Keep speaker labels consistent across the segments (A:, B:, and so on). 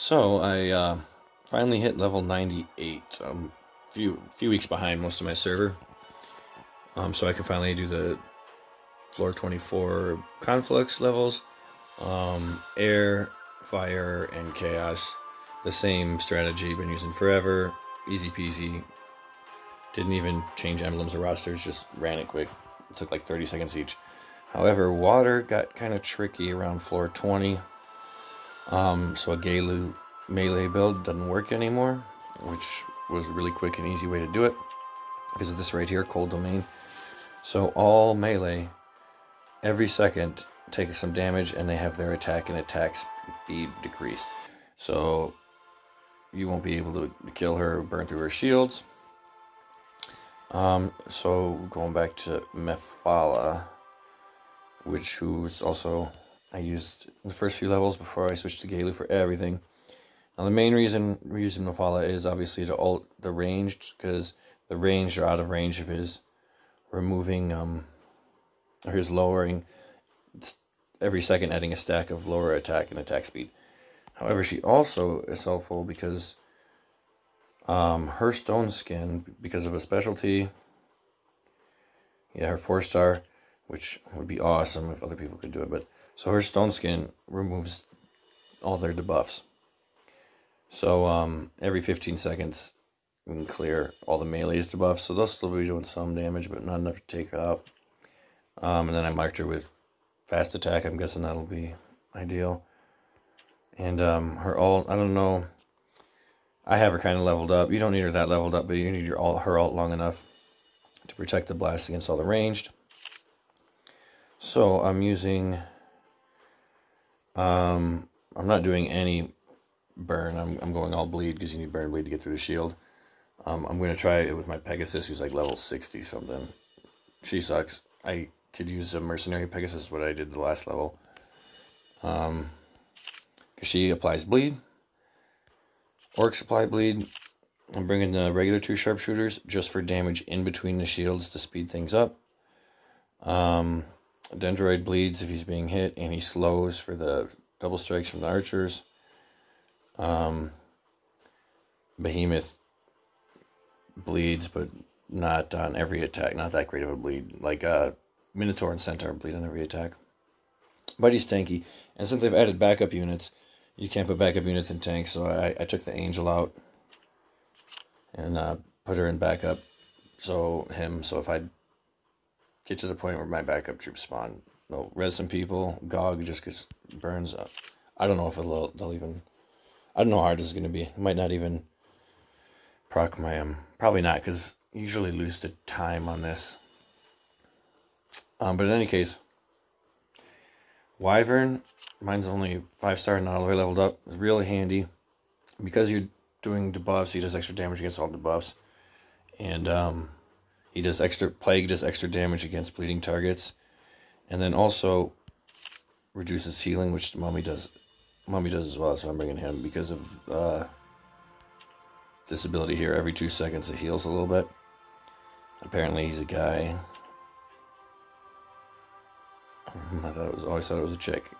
A: So I uh, finally hit level 98. I'm a few, few weeks behind most of my server. Um, so I can finally do the floor 24 Conflux levels. Um, air, fire, and chaos. The same strategy been using forever. Easy peasy. Didn't even change emblems or rosters, just ran it quick. It took like 30 seconds each. However, water got kind of tricky around floor 20. Um, so a Gelu melee build doesn't work anymore, which was a really quick and easy way to do it because of this right here, cold domain. So all melee, every second, take some damage and they have their attack and attack speed decreased. So you won't be able to kill her, burn through her shields. Um, so going back to Mephala, which who's also I used the first few levels before I switched to Gelu for everything. Now the main reason we're using Mephala is obviously to alt the ranged because the ranged are out of range of his removing um or his lowering every second adding a stack of lower attack and attack speed. However, she also is helpful because um, her stone skin, because of a specialty, yeah, her four star, which would be awesome if other people could do it, but so her stone skin removes all their debuffs. So um, every 15 seconds, we can clear all the melee's debuffs. So they'll still be doing some damage, but not enough to take her out. Um, and then I marked her with fast attack. I'm guessing that'll be ideal. And um, her alt, I don't know. I have her kind of leveled up. You don't need her that leveled up, but you need your alt, her alt long enough to protect the blast against all the ranged. So I'm using, um, I'm not doing any burn. I'm, I'm going all bleed because you need burn bleed to get through the shield. Um, I'm going to try it with my Pegasus, who's like level 60 something. She sucks. I could use a mercenary Pegasus, what I did the last level. Um, because she applies bleed. Orcs apply bleed. I'm bringing the regular two sharpshooters just for damage in between the shields to speed things up. Um, Dendroid bleeds if he's being hit, and he slows for the double strikes from the archers. Um, Behemoth bleeds, but not on every attack. Not that great of a bleed. Like uh, Minotaur and Centaur bleed on every attack. But he's tanky. And since they've added backup units, you can't put backup units in tanks, so I, I took the Angel out and uh, put her in backup. So him, so if I get to the point where my backup troops spawn, no res some people, Gog just gets burns up. I don't know if it'll they'll even. I don't know how hard this is gonna be. It might not even proc my um probably not because usually lose the time on this. Um, but in any case, Wyvern Mine's only five star, and not all the way leveled up. It's really handy. Because you're doing debuffs, he does extra damage against all debuffs. And um, he does extra, Plague does extra damage against bleeding targets. And then also reduces healing, which the Mummy does. Mummy does as well, so I'm bringing him because of uh, this ability here. Every two seconds it heals a little bit. Apparently he's a guy. I thought it was always thought it was a chick.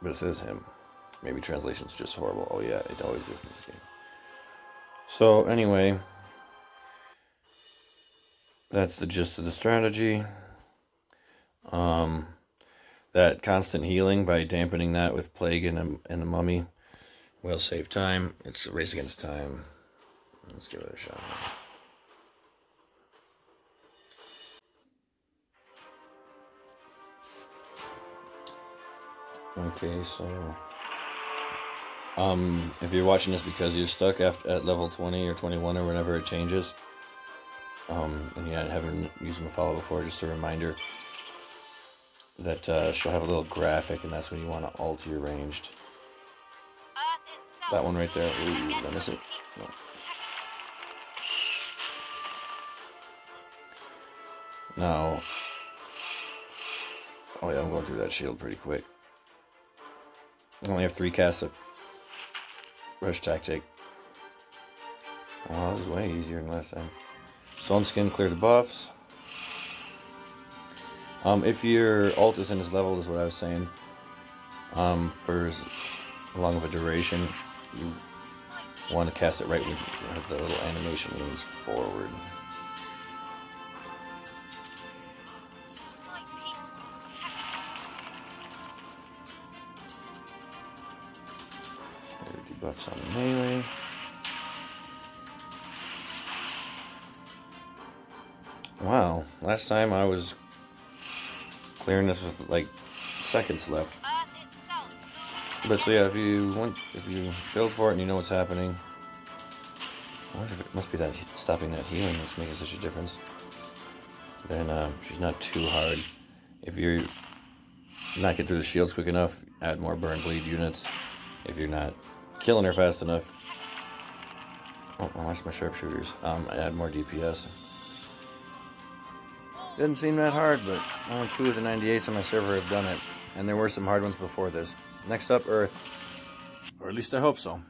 A: But it says him. Maybe translation's just horrible. Oh yeah, it always is in this game. So anyway, that's the gist of the strategy. Um, that constant healing by dampening that with plague and a, and a mummy will save time. It's a race against time. Let's give it a shot. Okay, so um, if you're watching this because you're stuck at, at level 20 or 21 or whenever it changes, um, and you haven't used Mephala before, just a reminder that uh, she'll have a little graphic, and that's when you want to alter your ranged. That one right there. Ooh, did I miss it? No. Now, oh yeah, I'm going through that shield pretty quick. I only have three casts of Rush Tactic. Oh, this is way easier than last time. Stone Skin, clear the buffs. Um, if your alt is in his level, is what I was saying. Um, for as long of a duration, you want to cast it right when the little animation leans forward. Debuffs on melee. Last time I was clearing this with like seconds left. But so yeah, if you want, if you build for it and you know what's happening, I wonder if it must be that stopping that healing that's making such a difference. Then uh, she's not too hard. If you're not get through the shields quick enough, add more burn bleed units. If you're not killing her fast enough, oh, I lost my sharpshooters. Um, add more DPS. Doesn't seem that hard, but only two of the 98s on my server have done it. And there were some hard ones before this. Next up, Earth. Or at least I hope so.